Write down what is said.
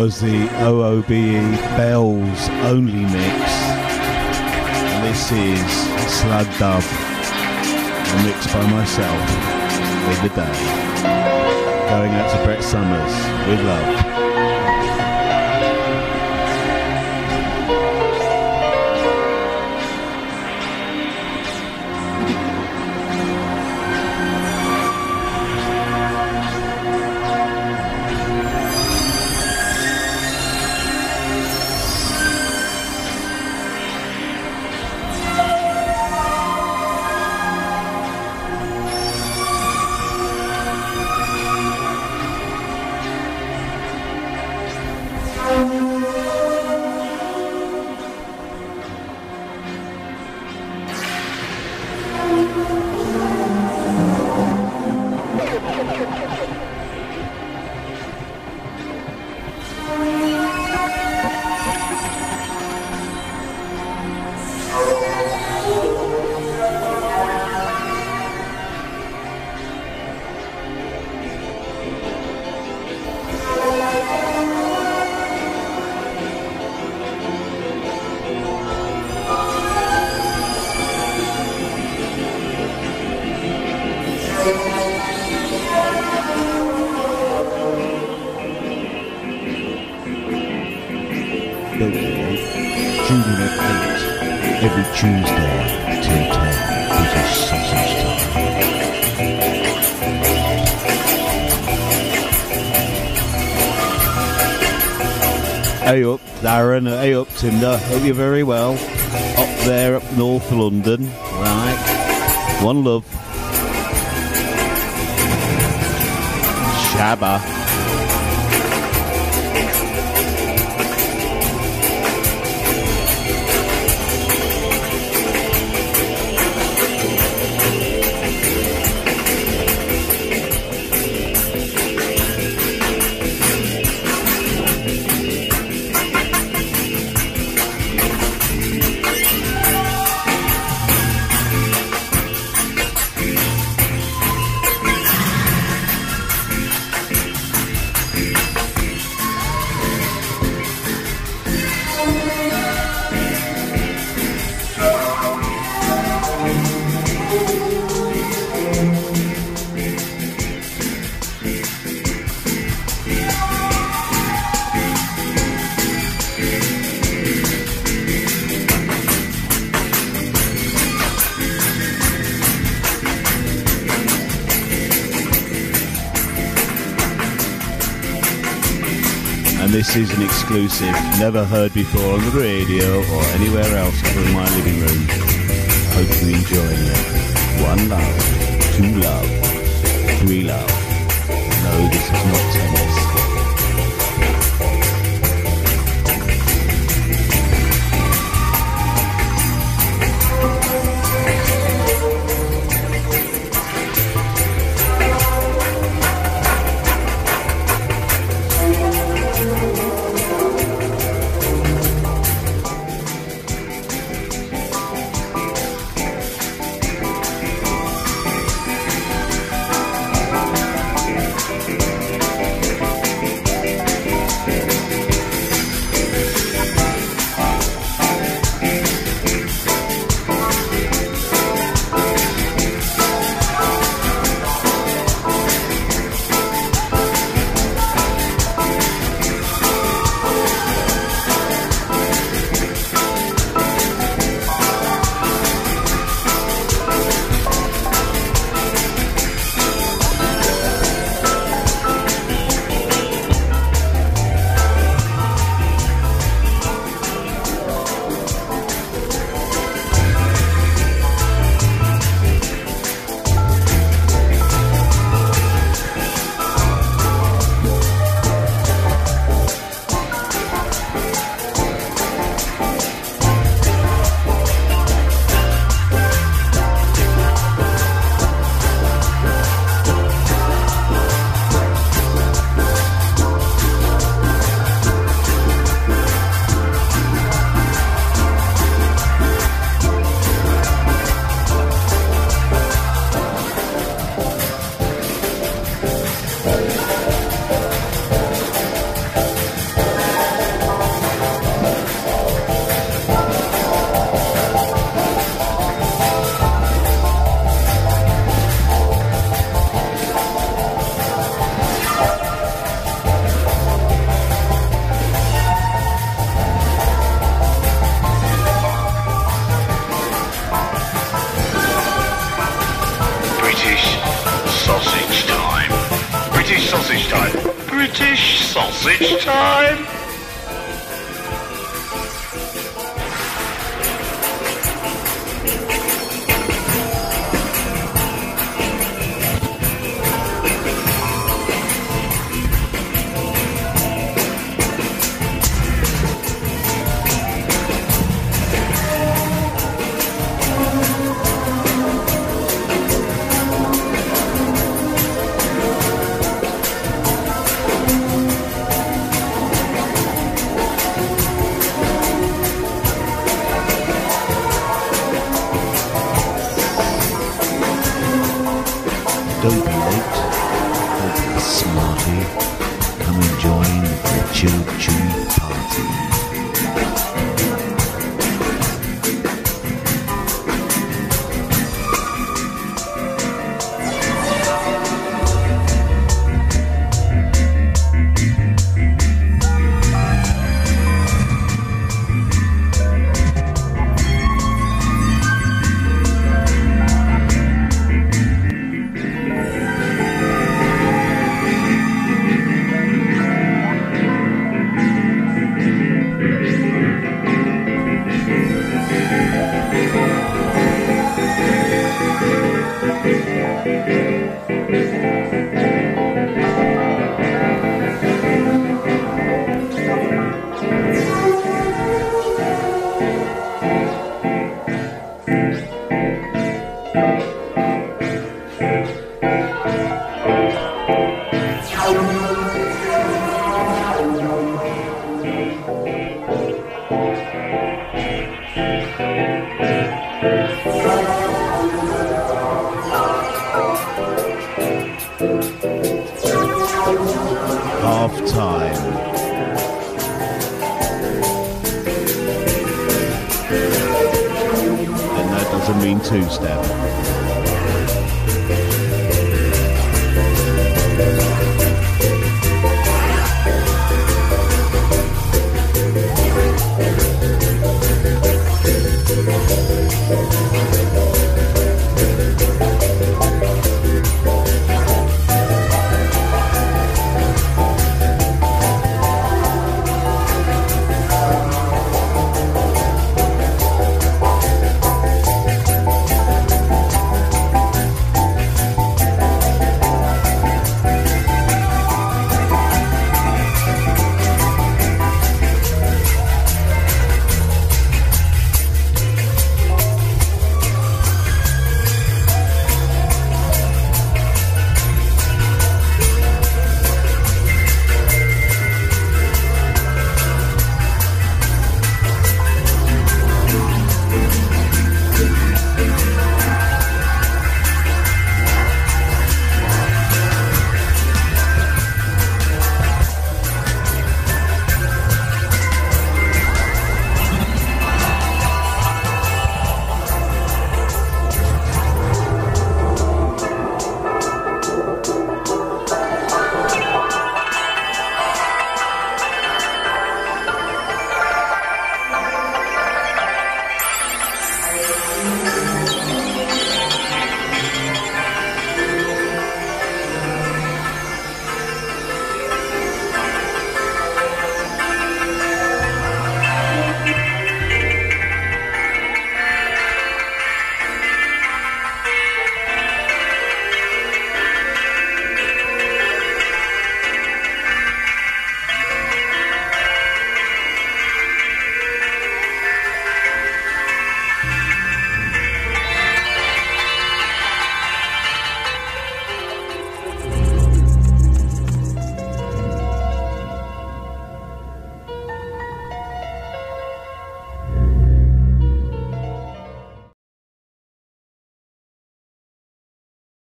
was the OOBE Bells only mix. And this is Slug Dub, a mix by myself with the day. Going out to Brett Summers with love. Every Tuesday till 10. British sausage time. Hey up, Darren. Hey up, Tinder. Hope you're very well. Up there, up North London. Right. One love. Shabba. And this is an exclusive, never heard before on the radio or anywhere else than my living room. Hope you enjoy it. One love, two love, three love. No, this is not tennis. British Choo Choo Party. Half does a mean two-step.